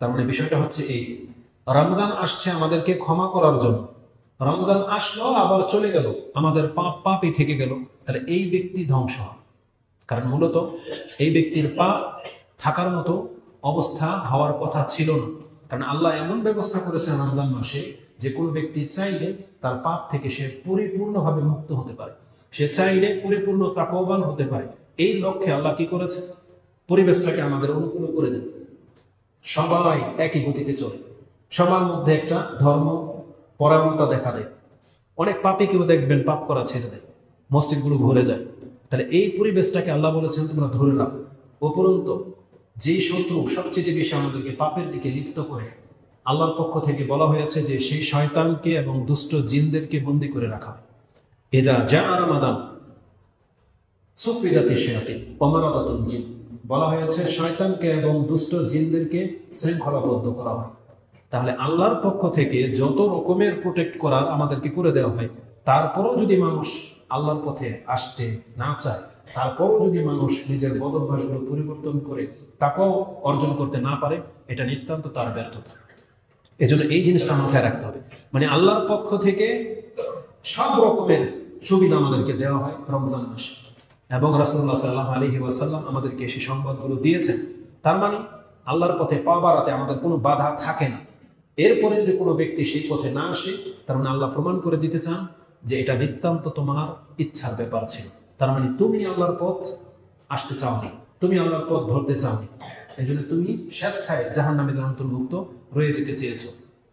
তার মানে বিষয়টা হচ্ছে এই, রমজান আসছে আমাদেরকে ক্ষমা করার জন্য। রমজান আসলো, আবার চলে গেল, আমাদের পাপ পাপই থেকে গেল, তাহলে এই ব্যক্তি ধ্বংস হয় কারণ মূলত এই ব্যক্তির পাপ থাকার মতো অবস্থা হওয়ার কথা ছিল না। কারণ আল্লাহ এমন ব্যবস্থা করেছেন রমজান মাসে যে কোনো ব্যক্তি চাইলে তার পাপ থেকে সে পরিপূর্ণভাবে মুক্ত হতে পারে। সে চাইলে পরিপূর্ণ তাপবান হতে পারে। এই লক্ষ্যে আল্লাহ কি করেছে পরিবেশটাকে আমাদের অনুকূল সবাই একই গতিতে চলে। সবার মধ্যে একটা ধর্ম পরায়ণতা দেখা দেয়। অনেক পাপে কেউ দেখবেন পাপ করা ছেড়ে দেয়। মসজিদগুলো ভরে যায়। তাহলে এই পরিবেশটাকে আল্লাহ বলেছেন, তোমরা ধরে রাখো। উপরন্ত, যেই শত্রু সবচেয়ে বেশি আমাদেরকে পাপের দিকে লিপ্ত করে, আল্লাহর পক্ষ থেকে বলা হয়েছে যে সেই শয়তানকে এবং দুষ্ট জিনদেরকে বন্দি করে রাখা এজা যা আর মাদাম সুফিদাতি শেয়াতি অমরাদাতুল জিন। বলা হয়েছে, শয়তানকে এবং দুষ্ট জিনদেরকে শৃঙ্খলাবদ্ধ করা হয়। তাহলে আল্লাহর পক্ষ থেকে যত রকমের প্রোটেক্ট করার আমাদেরকে করে দেওয়া হয়, তারপরও যদি মানুষ আল্লাহর পথে আসতে না চায়, তারপরও যদি মানুষ নিজের বদভ্যাসগুলো পরিবর্তন করে তাকেও অর্জন করতে না পারে, এটা নিতান্ত তার ব্যর্থতা। এজন্য এই জিনিসটা মাথায় রাখতে হবে। মানে আল্লাহর পক্ষ থেকে সব রকমের সুবিধা আমাদেরকে দেওয়া হয় রমজান মাসে। এবং রাসুল্লাহ সাল্লাহ আলহি ওয়াসাল্লাম আমাদেরকে সেই সংবাদগুলো দিয়েছেন। তার মানে আল্লাহর পথে পা বাড়াতে আমাদের কোনো বাধা থাকে না। এরপরে যদি কোনো ব্যক্তি সেই পথে না আসে, তার মানে আল্লাহ প্রমাণ করে দিতে চান যে এটা নিতান্ত তোমার ইচ্ছার ব্যাপার ছিল। তার মানে তুমি আল্লাহর পথ আসতে চাওনি, তুমি আল্লাহর পথ ধরতে চাওনি। এই জন্য তুমি স্বেচ্ছায় জাহান নামীদের অন্তর্ভুক্ত রয়ে যেতে চেয়েছো।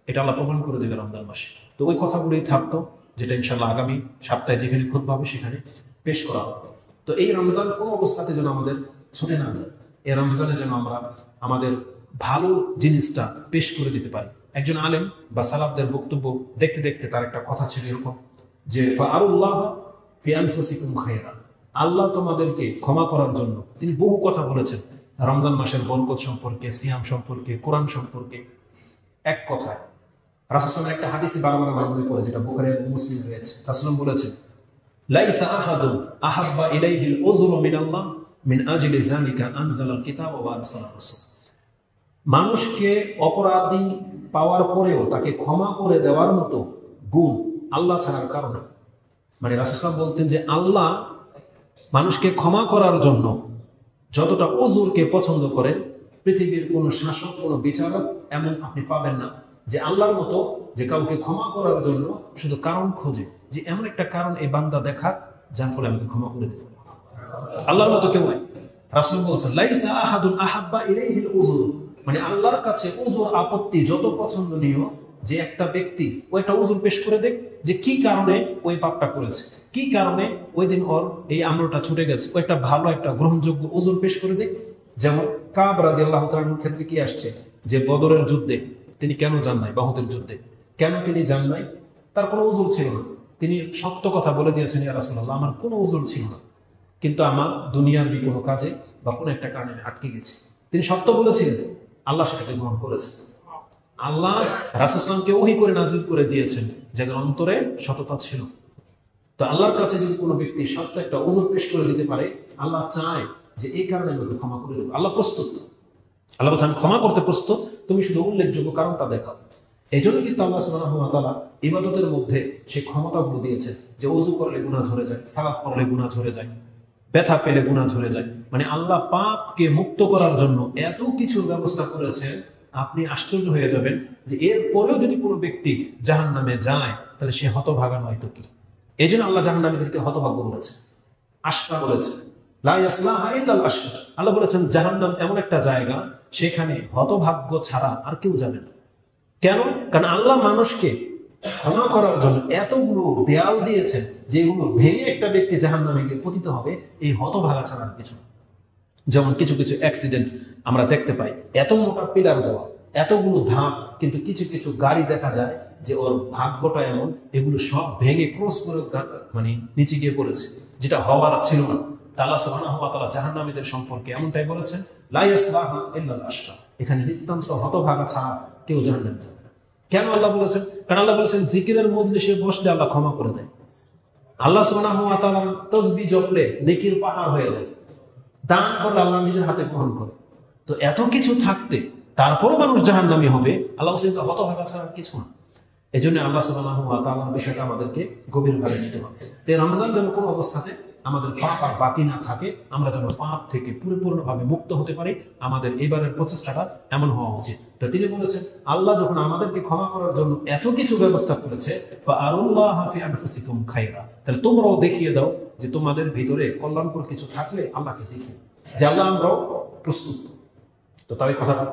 এটা আল্লাহ প্রমাণ করে দেবে রমজান মাসে। তো ওই কথাগুলোই থাকতো, যেটা ইনশাল্লাহ আগামী সপ্তাহে যেখানে খুব সেখানে পেশ করা হবে। তো এই রমজান কোন অবস্থাতে যেন আমাদের ছুটে না যায়? এই রমজানে যেন আমরা আমাদের ভালো জিনিসটা পেশ করে দিতে পারি। একজন আলেম বা সালাবদের বক্তব্য দেখতে দেখতে তার একটা কথা ছিল এরকম যে আল্লাহ আল্লাহ তোমাদেরকে ক্ষমা করার জন্য তিনি বহু কথা বলেছেন। রমজান মাসের বরকত সম্পর্কে, সিয়াম সম্পর্কে, কোরআন সম্পর্কে। এক কথায় রাসুসলামের একটা হাদিসে বারবার আমার মনে যেটা বুখারি মুসলিম রয়েছে। রাসুলাম বলেছেন লাইসা আহাদুন আহাব্বা মিন মানুষকে অপরাধী পাওয়ার পরেও তাকে ক্ষমা করে দেওয়ার মতো গুণ আল্লাহ ছাড়ার কারণে মানে রাসুসলাম বলতেন যে আল্লাহ মানুষকে ক্ষমা করার জন্য যতটা অজুরকে পছন্দ করেন, পৃথিবীর কোনো শাসক, কোনো বিচারক এমন আপনি পাবেন না যে আল্লাহর মতো যে কাউকে ক্ষমা করার জন্য শুধু কারণ খোঁজে। যে এমন একটা কারণ এই বান্দা দেখা, যার ফলে আমাকে ক্ষমা করে দেবে। আল্লাহর মতো কেউ নাই। রাসুল বলছেন, লাইসা আহাদুন আহাব্বা ইলাইহিল মানে আল্লাহর কাছে আপত্তি যত পছন্দনীয়, যে একটা ব্যক্তি ও একটা পেশ করে দেখ যে কি কারণে ওই পাপটা করেছে। কি কারণে ওই দিন ওর এই আমলটা ছুটে গেছে। ও একটা ভালো, একটা গ্রহণযোগ্য উজুর পেশ করে দেখ। যেমন কাব রাজি আল্লাহ তালুর ক্ষেত্রে কি আসছে? যে বদরের যুদ্ধে তিনি কেন যান নাই? বাহুদের যুদ্ধে। কেন তিনি যান নাই? তার কোনো উজুর ছিল না। তিনি সত্য কথা বলে দিয়েছেন ইয়ারাসুল্লাহ আমার কোনো উজুর ছিল না। কিন্তু আমার দুনিয়ার বি কোনো কাজে বা কোনো একটা কারণে আটকে গেছি। তিনি সত্য বলেছিলেন, আল্লাহ সেটাকে গ্রহণ করেছেন। আল্লাহ রাসুসলামকে ওহি করে নাজিল করে দিয়েছেন, যাদের অন্তরে সততা ছিল। তো আল্লাহর কাছে যদি কোনো ব্যক্তি সত্য একটা ওজন পেশ করে দিতে পারে, আল্লাহ চায় যে এই কারণে আমি ক্ষমা করে দেবো। আল্লাহ প্রস্তুত। আল্লাহ বলছে আমি ক্ষমা করতে প্রস্তুত, তুমি শুধু উল্লেখযোগ্য কারণটা দেখাও। এই জন্য কিন্তু আল্লাহ সুবাহ ইবাদতের মধ্যে সে ক্ষমতাগুলো দিয়েছে যে অজু করলে গুণা ঝরে যায়, সালাদ করলে গুণা ঝরে যায়, ব্যথা পেলে গুণা ঝরে যায়। মানে আল্লাহ পাপকে মুক্ত করার জন্য এত কিছু ব্যবস্থা করেছে, আপনি আশ্চর্য হয়ে যাবেন যে এর পরেও যদি কোনো ব্যক্তি জাহান নামে যায়, তাহলে সে হতভাগা নয় তো কি? এই জন্য আল্লাহ জাহান নামীদেরকে হতভাগ্য বলেছে। আশকা বলেছে। আল্লাহ বলেছেন, জাহান্নাম এমন একটা জায়গা, সেখানে হতভাগ্য ছাড়া আর কেউ যাবে না। কেন? কারণ আল্লাহ মানুষকে ক্ষমা করার জন্য এতগুলো দেয়াল দিয়েছেন যেগুলো ভেঙে একটা ব্যক্তি জাহান নামে গিয়ে পতিত হবে, এই হতভাগা ছাড়া আর কিছু যেমন কিছু কিছু অ্যাক্সিডেন্ট আমরা দেখতে পাই। এত মোটা পিলার দেওয়া, এতগুলো ধাপ, কিন্তু কিছু কিছু গাড়ি দেখা যায় যে ওর ভাগ্যটা এমন, এগুলো সব ভেঙে ক্রস করে মানে নিচে গিয়ে পড়েছে, যেটা হওয়ার ছিল না। তালা সোহানা হওয়া তালা জাহান্নামীদের সম্পর্কে এমনটাই বলেছেন লাইয়াসলাহা ইল্লাল এখানে নিতান্ত হতভাগা ছাড়া কেউ জাহান্নামে যাবে কেন আল্লাহ বলেছেন? কারণ আল্লাহ বলেছেন, জিকিরের মজলিসে বসলে আল্লাহ ক্ষমা করে দেয়। আল্লাহ সোহানা হওয়া তালা তসবি জপলে নেকির পাহাড় হয়ে যায়। দান করলে আল্লাহ নিজের হাতে গ্রহণ করে। তো এত কিছু থাকতে তারপরও মানুষ জাহান নামি হবে, আল্লাহ হোসেন হতভাগা ছাড়া কিছু না। এই জন্য আল্লাহ সাল্লাহ তালার বিষয়টা আমাদেরকে গভীরভাবে নিতে হবে। রমজান যেন কোনো অবস্থাতে আমাদের পাপ আর বাকি না থাকে, আমরা যেন পাপ থেকে পরিপূর্ণভাবে মুক্ত হতে পারি। আমাদের এবারের প্রচেষ্টাটা এমন হওয়া উচিত। তো তিনি বলেছেন, আল্লাহ যখন আমাদেরকে ক্ষমা করার জন্য এত কিছু ব্যবস্থা করেছে তাহলে তোমরাও দেখিয়ে দাও যে তোমাদের ভিতরে কল্যাণকর কিছু থাকলে আল্লাহকে দেখিয়ে। যে আল্লাহ আমরাও প্রস্তুত। তো তার এই কথাটা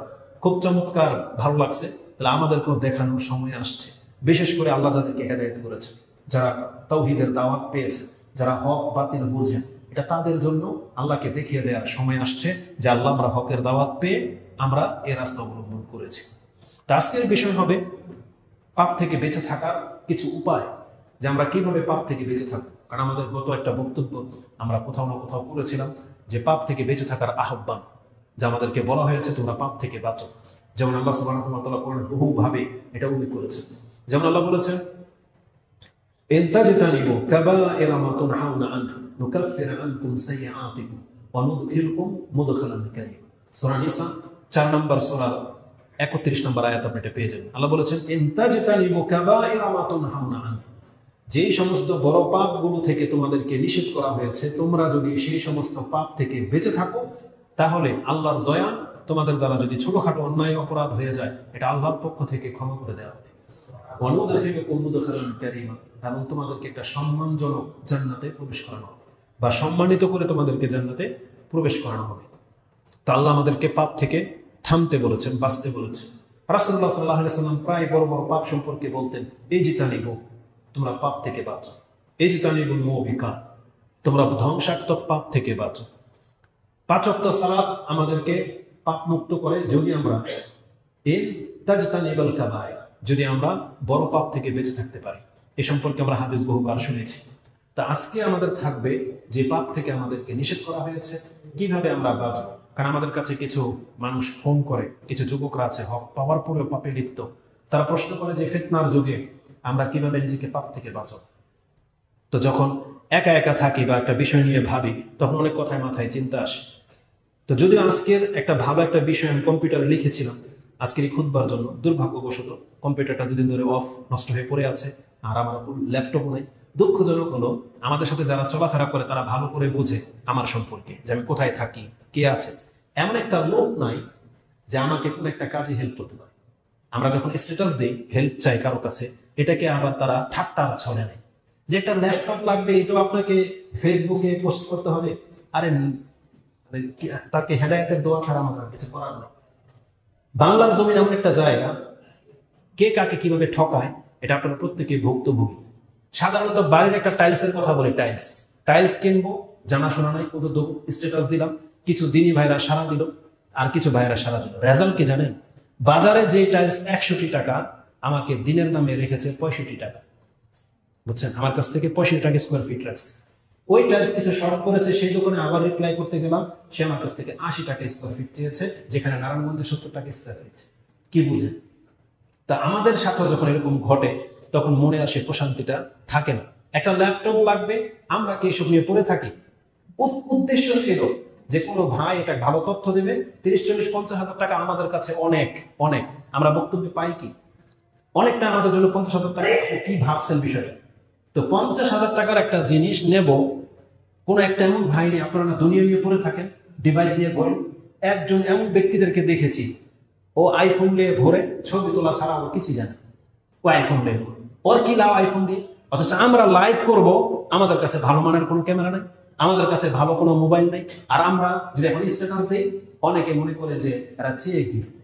খুব চমৎকার ভালো লাগছে। তাহলে আমাদেরকেও দেখানোর সময় আসছে। বিশেষ করে আল্লাহ যাদেরকে হেদায়ত করেছে, যারা তৌহিদের দাওয়াত পেয়েছে। যারা হক বাতিল বোঝেন, এটা তাদের জন্য আল্লাহকে দেখিয়ে দেওয়ার সময় আসছে যে আল্লাহ আমরা হকের দাওয়াত পেয়ে আমরা এ রাস্তা অবলম্বন করেছি। তা আজকের বিষয় হবে পাপ থেকে বেঁচে থাকার কিছু উপায়, যে আমরা কীভাবে পাপ থেকে বেঁচে থাকব। কারণ আমাদের গত একটা বক্তব্য আমরা কোথাও না কোথাও করেছিলাম যে পাপ থেকে বেঁচে থাকার আহ্বান, যে আমাদেরকে বলা হয়েছে, তোমরা পাপ থেকে বাঁচো। যেমন আল্লাহ সুবাহ বহুভাবে এটা উল্লেখ করেছেন। যেমন আল্লাহ বলেছেন إن تجتنبوا كبائر ما تنهون عنه نكفر عنكم سيئاتكم وندخلكم مدخلا كريما সূরা নিসা 4 নম্বর সূরা 31 নম্বর আয়াত আপনি এটা পেয়ে যাবেন আল্লাহ বলেছেন ইন তাজতানিবু কাবাইর মা তুনহাউনা আন যে সমস্ত বড় পাপগুলো থেকে তোমাদেরকে নিষেধ করা হয়েছে তোমরা যদি সেই সমস্ত পাপ থেকে বেঁচে থাকো তাহলে আল্লাহর দয়া তোমাদের দ্বারা যদি ছোটখাটো অন্যায় অপরাধ হয়ে যায় এটা আল্লাহর পক্ষ থেকে ক্ষমা করে দেওয়া হবে এবং তোমাদেরকে একটা সম্মানজনক জান্নাতে প্রবেশ করানো হবে বা সম্মানিত করে তোমাদেরকে জান্নাতে প্রবেশ করানো হবে। তা আল্লাহ আমাদেরকে পাপ থেকে থামতে বলেছেন, বাঁচতে বলেছেন। রাসুল্লাহ সাল্লাহ সাল্লাম প্রায় বড় বড় পাপ সম্পর্কে বলতেন, এই জিতা নিব তোমরা পাপ থেকে বাঁচো। এই জিতা নিব মৌভিকা তোমরা ধ্বংসাত্মক পাপ থেকে বাঁচো। পাঁচক্ত সালাত আমাদেরকে পাপ মুক্ত করে যদি আমরা এর তাজতানিবাল কাবায় যদি আমরা বড় পাপ থেকে বেঁচে থাকতে পারি। এ সম্পর্কে আমরা হাদিস বহুবার শুনেছি। তা আজকে আমাদের থাকবে যে পাপ থেকে আমাদেরকে নিষেধ করা হয়েছে, কীভাবে আমরা বাঁচবো? কারণ আমাদের কাছে কিছু মানুষ ফোন করে, কিছু যুবকরা আছে, হক পাওয়ার পরেও পাপে লিপ্ত। তারা প্রশ্ন করে যে, ফেতনার যুগে আমরা কীভাবে নিজেকে পাপ থেকে বাঁচাবো? তো যখন একা একা থাকি বা একটা বিষয় নিয়ে ভাবি, তখন অনেক কথায় মাথায় চিন্তা আসে। তো যদিও আজকের একটা ভালো একটা বিষয় আমি কম্পিউটারে লিখেছিলাম আজকের এই খুদবার জন্য দুর্ভাগ্যবশত কম্পিউটারটা দুদিন ধরে অফ নষ্ট হয়ে পড়ে আছে, আর আমার ল্যাপটপও নেই। দুঃখজনক হলো, আমাদের সাথে যারা চলাফেরা করে তারা ভালো করে বোঝে আমার সম্পর্কে, যে আমি কোথায় থাকি, কে আছে। এমন একটা লোক নাই যে আমাকে কোনো একটা কাজে হেল্প করতে পারে। আমরা যখন স্ট্যাটাস দিই হেল্প চাই কারও কাছে, এটাকে আবার তারা ঠাট্টার ছলে নেয়। যে একটা ল্যাপটপ লাগবে, এটাও আপনাকে ফেসবুকে পোস্ট করতে হবে। আরে তাকে হেদায়তের দোয়া ছাড়া আমাদের কিছু করার নেই। বাংলার জমি এমন একটা জায়গা, কে কাকে কীভাবে ঠকায়, এটা আপনারা প্রত্যেকে ভুক্তভোগী। সাধারণত বাড়ির একটা টাইলসের কথা বলি, টাইলস। টাইলস কিনবো, জানাশোনা নাই কত স্ট্যাটাস দিলাম, কিছু দিনই ভাইরা সারা দিল, আর কিছু ভাইরা সারা দিল। রেজাল্ট কি জানেন? বাজারে যে টাইলস একষট্টি টাকা, আমাকে দিনের নামে রেখেছে পঁয়ষট্টি টাকা। বুঝছেন? আমার কাছ থেকে পঁয়ষট্টি টাকা স্কোয়ার ফিট রাখছে। ওই টাইলস কিছু শর্ট করেছে, সেই দোকানে আবার রিপ্লাই করতে গেলাম, সে আমার কাছ থেকে আশি টাকা স্কোয়ার ফিট চেয়েছে, যেখানে নারায়ণগঞ্জে সত্তর টাকা স্কোয়ার ফিট কি বুঝে? তা আমাদের সাথে যখন এরকম ঘটে, তখন মনে আসে প্রশান্তিটা থাকে না। একটা ল্যাপটপ লাগবে, আমরা কি এসব নিয়ে পড়ে থাকি? উদ্দেশ্য ছিল যে কোনো ভাই এটা ভালো তথ্য দেবে, তিরিশ, চল্লিশ, পঞ্চাশ হাজার টাকা আমাদের কাছে অনেক অনেক। আমরা বক্তব্যে পাই কি? অনেকটা আমাদের জন্য পঞ্চাশ হাজার টাকা, কি ভাবছেন বিষয়টা? তো পঞ্চাশ হাজার টাকার একটা জিনিস নেব কোনো একটা এমন ভাই নেই আপনারা দুনিয়া নিয়ে পড়ে থাকেন ডিভাইস নিয়ে ঘোরেন। একজন এমন ব্যক্তিদেরকে দেখেছি, ও আইফোন নিয়ে ঘোরে, ছবি তোলা ছাড়া ও কিছুই জানে ও আইফোন নিয়ে ঘোরে। ওর কি লাভ আইফোন দিয়ে? অথচ আমরা লাইভ করব, আমাদের কাছে ভালো মানের কোনো ক্যামেরা নেই, আমাদের কাছে ভালো কোনো মোবাইল নেই। আর আমরা যদি এখন স্ট্যাটাস দিই, অনেকে মনে করে যে এরা চেয়ে গিফট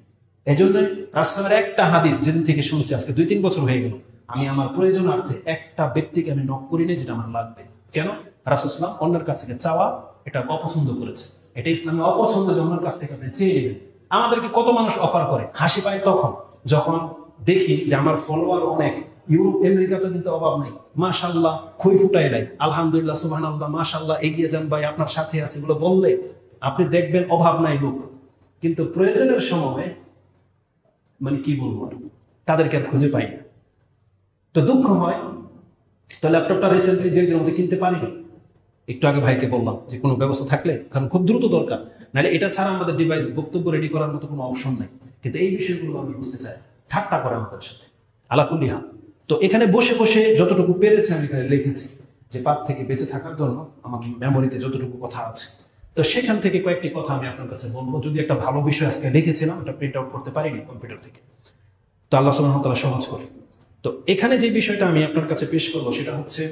এই জন্য রাষ্ট্রের একটা হাদিস যেদিন থেকে শুনছি, আজকে দুই তিন বছর হয়ে গেল। আমি আমার প্রয়োজনার্থে একটা ব্যক্তিকে আমি নক করি না যেটা আমার লাগবে। কেন? রাসুসলাম অন্যের কাছ থেকে চাওয়া, এটা অপছন্দ করেছে। এটা ইসলামে অপছন্দ যে অন্যের কাছ থেকে চেয়ে নেবেন। আমাদেরকে কত মানুষ অফার করে? হাসি পায় তখন। যখন দেখি যে আমার ফলোয়ার অনেক, ইউরোপ আমেরিকাতে কিন্তু অভাব নেই। মাশাল্লাহ খুই ফুটাই নাই। আলহামদুলিল্লাহ সুবাহ আল্লাহ মাশাল্লাহ এগিয়ে যান ভাই, আপনার সাথে আছে এগুলো বললে আপনি দেখবেন অভাব নাই লোক। কিন্তু প্রয়োজনের সময় মানে কি বলব আর? তাদেরকে আর খুঁজে পাই না। তো দুঃখ হয়। তো ল্যাপটপটা রিসেন্টলি দুই দিনের মধ্যে কিনতে পারিনি। একটু আগে ভাইকে বললাম যে কোনো ব্যবস্থা থাকলে, কারণ খুব দ্রুত দরকার। নাহলে এটা ছাড়া আমাদের ডিভাইস বক্তব্য রেডি করার মতো কোনো অপশন নাই। কিন্তু এই বিষয়গুলো আমি বুঝতে চাই। ঠাট্টা করে আমাদের সাথে। আলাকুলিহা তো এখানে বসে বসে যতটুকু পেরেছে আমি এখানে লিখেছি যে পাপ থেকে বেঁচে থাকার জন্য আমার মেমোরিতে যতটুকু কথা আছে। তো সেখান থেকে কয়েকটি কথা আমি আপনার কাছে বলব। যদি একটা ভালো বিষয় আজকে লিখেছিলাম এটা প্রিন্ট আউট করতে পারিনি কম্পিউটার থেকে। তো আল্লাহ সুবাহতাল্লাহ সহজ করে। তো এখানে যে বিষয়টা আমি আপনার কাছে পেশ করব, সেটা হচ্ছে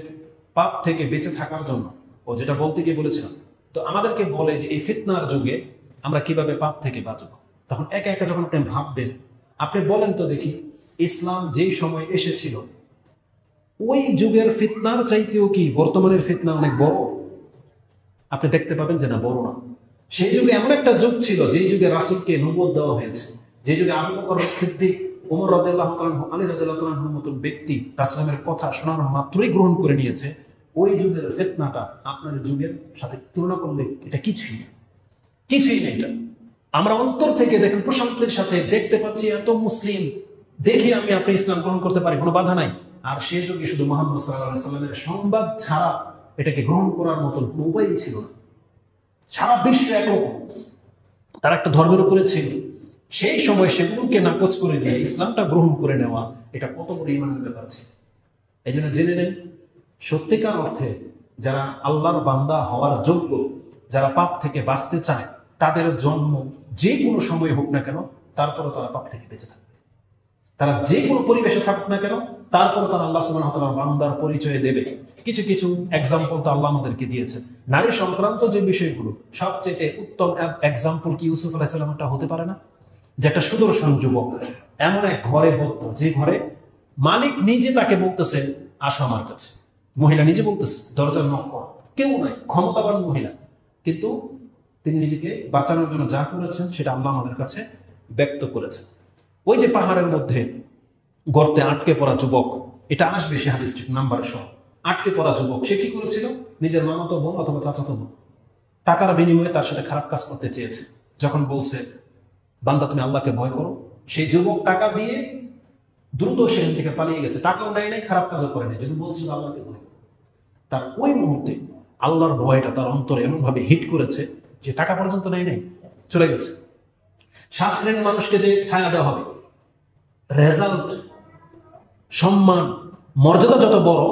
পাপ থেকে বেঁচে থাকার জন্য ও যেটা বলতে গিয়ে বলেছিলাম, তো আমাদেরকে বলে যে এই ফিতনার যুগে আমরা কীভাবে পাপ থেকে বাঁচবো? তখন একা একা যখন আপনি ভাববেন, আপনি বলেন তো দেখি, ইসলাম যেই সময় এসেছিল, ওই যুগের ফিতনার চাইতেও কি বর্তমানের ফিতনা অনেক বড়? আপনি দেখতে পাবেন যে না, বড় না। সেই যুগে এমন একটা যুগ ছিল, যেই যুগে রাসুলকে নবদ দেওয়া হয়েছে যে যুগে আবু বকর সিদ্দিক ওমর তাআলা আলী তাআলার মতন ব্যক্তি রাসূলের কথা শোনার মাত্রই গ্রহণ করে নিয়েছে ওই যুগের ফিতনাটা আপনার যুগের সাথে তুলনা করলে এটা কিছুই না। কিছুই না এটা। আমরা অন্তর থেকে দেখেন প্রশান্তির সাথে দেখতে পাচ্ছি এত মুসলিম। দেখে আমি আপনি ইসলাম গ্রহণ করতে পারি, কোনো বাধা নাই। আর সে যুগে শুধু মোহাম্মদ সাল্লাহ সাল্লামের সংবাদ ছাড়া এটাকে গ্রহণ করার মতন কোনো উপায় ছিল না। সারা বিশ্ব একরকম তার একটা ধর্মের উপরে ছিল। সেই সময় সেগুলোকে নাকচ করে দিয়ে ইসলামটা গ্রহণ করে নেওয়া এটা কত বড় ইমানের ব্যাপার ছিল। এই জন্য জেনে নেন সত্যিকার অর্থে যারা আল্লাহর বান্দা হওয়ার যোগ্য, যারা পাপ থেকে বাঁচতে চায়, তাদের জন্ম যে কোনো সময় হোক না কেন, তারপরও তারা পাপ থেকে বেঁচে থাকবে। তারা যে কোনো পরিবেশে থাকুক না কেন, তারপরও তারা আল্লাহ সুবাহ তালার বান্দার পরিচয় দেবে। কিছু কিছু এক্সাম্পল তো আল্লাহ আমাদেরকে দিয়েছেন নারী সংক্রান্ত যে বিষয়গুলো, সবচেয়ে উত্তম এক্সাম্পল কি ইউসুফ আলাহিসাল্লামটা হতে পারে না? যে একটা সুদর্শন যুবক, এমন এক ঘরে বলতো যে ঘরে মালিক নিজে তাকে বলতেছে, আসো আমার কাছে। মহিলা নিজে বলতেছে দরজার নক কেউ নাই, ক্ষমতাবান মহিলা। কিন্তু তিনি নিজেকে বাঁচানোর জন্য যা করেছেন, সেটা আল্লাহ আমাদের কাছে ব্যক্ত করেছেন। ওই যে পাহাড়ের মধ্যে গর্তে আটকে পড়া যুবক, এটা আসবে সে হাদিস নাম্বার সহ। আটকে পড়া যুবক, সে কি করেছিল? নিজের মামাতো বোন অথবা চাচাতো বোন, টাকার বিনিময়ে তার সাথে খারাপ কাজ করতে চেয়েছে। যখন বলছে, বান্দা, তুমি আল্লাহকে ভয় করো? সেই যুবক টাকা দিয়ে দ্রুত সেখান থেকে পালিয়ে গেছে। টাকাও নেয় নাই, খারাপ কাজও করে নাই। যদি বলছিল আল্লাহকে ভয় তার ওই মুহূর্তে আল্লাহর ভয়টা তার অন্তরে এমনভাবে হিট করেছে যে টাকা পর্যন্ত নেয় নাই, চলে গেছে। সাত শ্রেণির মানুষকে যে ছায়া দেওয়া হবে রেজাল্ট সম্মান, মর্যাদা যত বড়,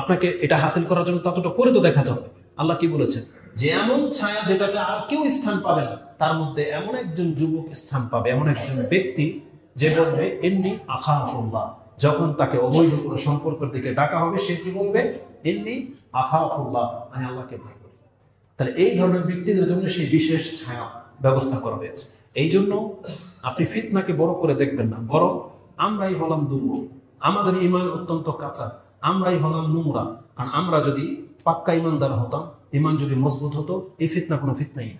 আপনাকে এটা হাসিল করার জন্য ততটা করে তো দেখাতে হবে। আল্লাহ কি বলেছেন? যে এমন ছায়া যেটাতে আর কেউ স্থান পাবে না, তার মধ্যে এমন একজন যুবক স্থান পাবে, এমন একজন ব্যক্তি যে বলবে এমনি আখাফুল্লাহ যখন তাকে অবৈধ কোনো সম্পর্কের দিকে ডাকা হবে, সে কি বলবে? এমনি আখাফুল্লাহ আমি আল্লাহকে ভয় করি। তাহলে এই ধরনের ব্যক্তিদের জন্য সেই বিশেষ ছায়া ব্যবস্থা করা হয়েছে। এই জন্য আপনি ফিতনাকে বড় করে দেখবেন না। বরং আমরাই হলাম দুর্বল। আমাদের ইমান অত্যন্ত কাঁচা। আমরাই হলাম নোংরা। কারণ আমরা যদি পাক্কা ইমানদার হতাম ইমান যদি মজবুত হতো, এই ফিতনা কোনো ফিতনাই না।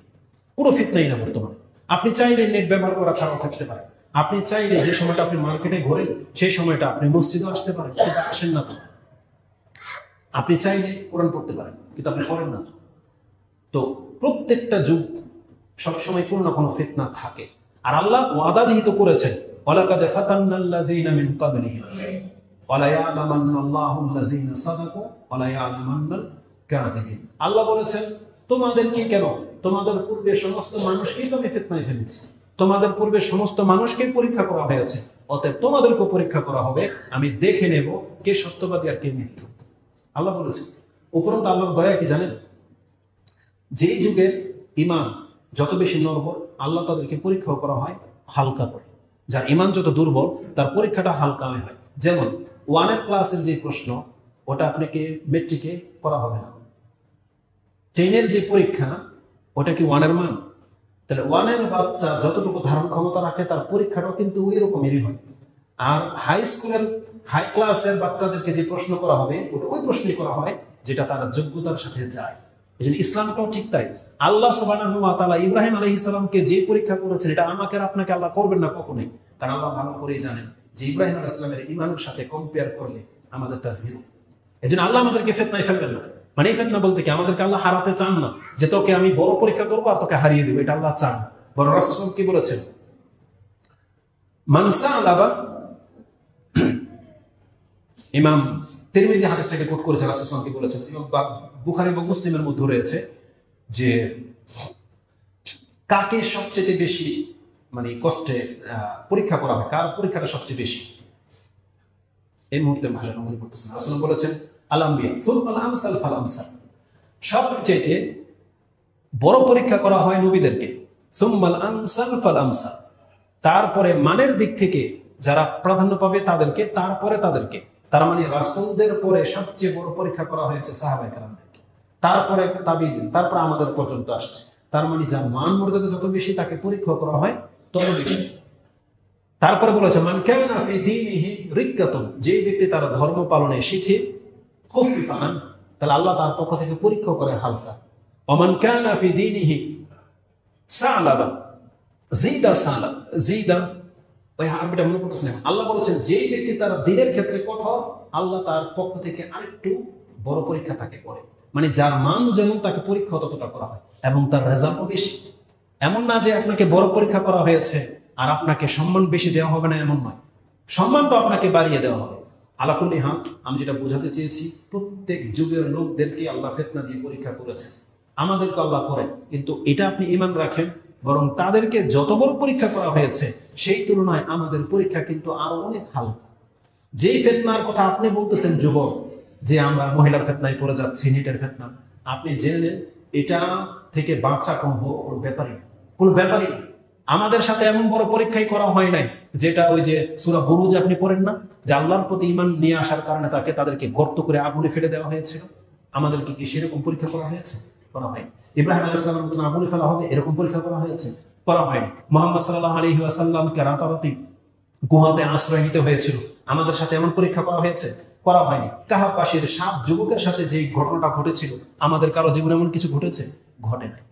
কোনো ফিতনাই না বর্তমানে। আপনি চাইলে নেট ব্যবহার করা ছাড়াও থাকতে পারেন। আপনি চাইলে যে সময়টা আপনি মার্কেটে ঘোরেন, সেই সময়টা আপনি মসজিদে আসতে পারেন সেটা আসেন না তো। আপনি চাইলে কোরআন পড়তে পারেন, কিন্তু আপনি করেন না তো। প্রত্যেকটা যুগ সবসময় কোনো না কোনো ফিতনা থাকে। আর আল্লাহ ওয়াদা যেহেতু করেছেন আল্লাহ বলেছেন তোমাদের কি কেন? তোমাদের পূর্বে সমস্ত মানুষকেই তো আমি ফিতনায় ফেলেছি। তোমাদের পূর্বে সমস্ত মানুষকে পরীক্ষা করা হয়েছে। অতএব তোমাদেরকে পরীক্ষা করা হবে। আমি দেখে নেব কে সত্যবাদী আর কে মৃত্যু আল্লাহ বলেছেন উপরন্ত আল্লাহর দয়া কি জানেন? যেই যুগের ইমান যত বেশি নর্বর, আল্লাহ তাদেরকে পরীক্ষা করা হয় হালকা করে। যার ইমান যত দুর্বল, তার পরীক্ষাটা হালকা হয়। যেমন ওয়ানের ক্লাসের যে প্রশ্ন, ওটা আপনাকে মেট্রিকে করা হবে না। টেনের যে পরীক্ষা, ওটা কি ওয়ানের মান? তাহলে ওয়ানের বাচ্চা যতটুকু ধারণ ক্ষমতা রাখে, তার পরীক্ষাটাও কিন্তু ওই রকমেরই হয়। আর হাই স্কুলের হাই ক্লাসের বাচ্চাদেরকে যে প্রশ্ন করা হবে, ওটা ওই প্রশ্নই করা হয় যেটা তারা যোগ্যতার সাথে যায়। এই জন্য ইসলামটাও ঠিক তাই। আল্লাহ সুবাহ ইব্রাহিম আলহ ইসলামকে যে পরীক্ষা করেছেন, এটা আমাকে আপনাকে আল্লাহ করবেন না কখনোই। কারণ আল্লাহ ভালো করেই জানেন যে ইব্রাহিম আলাহ ইসলামের ইমানের সাথে কম্পেয়ার করলে আমাদেরটা জিরো এই জন্য আল্লাহ আমাদেরকে ফেতনায় ফেলবেন না। এই ফেতনা বলতে কি, আমাদেরকে আল্লাহ হারাতে চান না যে তোকে আমি বড় পরীক্ষা করব আর তোকে হারিয়ে দেবো, এটা আল্লাহ চান বড় রাসুল কি বলেছেন? মানসা আলাবা ইমাম তিরমিজি হাদিসটাকে কোট করেছে, রাসুল কি বলেছেন? এবং বুখারি এবং মুসলিমের মধ্যে রয়েছে যে কাকে সবচেয়ে বেশি মানে কষ্টে পরীক্ষা করা হয়, কার পরীক্ষাটা সবচেয়ে বেশি? এই মুহূর্তে ভাষাটা মনে করতেছেন রাসূল বলেছেন আলাম্বিয়া আমসাল ফাল বড় পরীক্ষা করা হয় নবীদেরকে সুম্মাল আমসাল ফাল আমসাল। তারপরে মানের দিক থেকে যারা প্রাধান্য পাবে তাদেরকে, তারপরে তাদেরকে। তার মানে রাসূলদের পরে সবচেয়ে বড় পরীক্ষা করা হয়েছে সাহাবায়ে কেরামদেরকে তারপরে তাবিদিন তারপর আমাদের পর্যন্ত আসছে। তার মানে যার মান মর্যাদা যত বেশি তাকে পরীক্ষা করা হয়, তত বেশি। তারপরে বলেছে, মান কানা যে ব্যক্তি তারা ধর্ম পালনে শিখে খুফিফান তাহলে আল্লাহ তার পক্ষ থেকে পরীক্ষা করে হালকা। ওমান কানা ফি দীনিহি সালাবা জিদা সালা জিদা ওই আরবিটা মনে করতেছে না। আল্লাহ বলেছেন যে ব্যক্তি তার দিনের ক্ষেত্রে কঠোর, আল্লাহ তার পক্ষ থেকে আরেকটু বড় পরীক্ষা তাকে করে। মানে যার মান যেমন তাকে পরীক্ষা ততটা করা হয়, এবং তার রেজাল্টও বেশি। এমন না যে আপনাকে বড় পরীক্ষা করা হয়েছে, আর আপনাকে সম্মান বেশি দেওয়া হবে না, এমন নয়। সম্মান তো আপনাকে বাড়িয়ে দেওয়া হবে। আলাকুল্লি হান আমি যেটা বোঝাতে চেয়েছি, প্রত্যেক যুগের লোকদেরকে আল্লাহ ফেতনা দিয়ে পরীক্ষা করেছে আমাদেরকে আল্লাহ করেন, কিন্তু এটা আপনি ইমান রাখেন, বরং তাদেরকে যত বড় পরীক্ষা করা হয়েছে, সেই তুলনায় আমাদের পরীক্ষা কিন্তু আরও অনেক হালকা। যেই ফেতনার কথা আপনি বলতেছেন, যুবক, যে আমরা মহিলার ফেতনায় পড়ে যাচ্ছি, নিটের ফেতনা, আপনি জেনে এটা থেকে বাঁচা কম বড় ব্যাপারই কোনো ব্যাপারই না। আমাদের সাথে এমন বড় পরীক্ষাই করা হয় নাই, যেটা ওই যে সুরা বুরুজ আপনি পড়েন না, যে আল্লাহর প্রতি ইমান নিয়ে আসার কারণে তাকে, তাদেরকে গর্ত করে আগুনে ফেলে দেওয়া হয়েছিল। আমাদেরকে কি সেরকম পরীক্ষা করা হয়েছে? করা হয়নি। ইব্রাহিম আলাইসালামের মতন আগুনে ফেলা হবে, এরকম পরীক্ষা করা হয়েছে? করা হয়নি। মোহাম্মদ সাল্লাহ আলী আসাল্লামকে রাতারাতি গুহাতে আশ্রয় নিতে হয়েছিল। আমাদের সাথে এমন পরীক্ষা করা হয়েছে? করা হয়নি। কাহাপাশের সাত যুবকের সাথে যে ঘটনাটা ঘটেছিল, আমাদের কারও জীবনে এমন কিছু ঘটেছে? ঘটে নাই।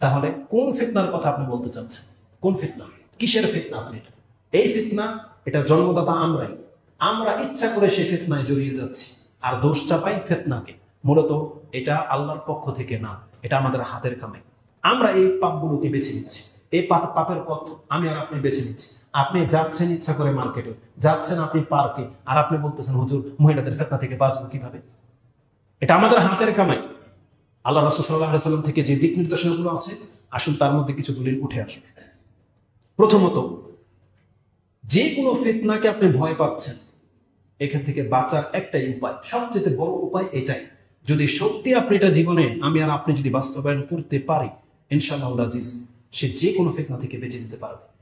তাহলে কোন ফিতনার কথা আপনি বলতে চাচ্ছেন? কোন ফিতনা? কিসের ফিতনা আপনি? এটা এই ফিতনা, এটা জন্মদাতা আমরাই। আমরা ইচ্ছা করে সেই ফিতনায় জড়িয়ে যাচ্ছি। আর দোষ চাপাই ফিতনাকে। মূলত এটা আল্লাহর পক্ষ থেকে না, এটা আমাদের হাতের কামাই আমরা এই পাপগুলোকে বেছে নিচ্ছি। এই পাপের পথ আমি আর আপনি বেছে নিচ্ছি। আপনি যাচ্ছেন ইচ্ছা করে মার্কেটে, যাচ্ছেন আপনি পার্কে, আর আপনি বলতেছেন, হুজুর, মহিলাদের ফেতনা থেকে বাঁচবো কীভাবে? এটা আমাদের হাতের কামাই। আল্লাহ রাসূল আলাইহি সাল্লাম থেকে যে দিক নির্দেশনাগুলো আছে, আসুন তার মধ্যে কিছু দলিল উঠে আসুন প্রথমত, যে কোনো ফিতনাকে আপনি ভয় পাচ্ছেন, এখান থেকে বাঁচার একটাই উপায়, সবচেয়ে বড় উপায় এটাই। যদি সত্যি আপনি এটা জীবনে, আমি আর আপনি যদি বাস্তবায়ন করতে পারি, ইনশাআল্লাহ আজিজ, সে যে কোনো ফিতনা থেকে বেঁচে যেতে পারবে।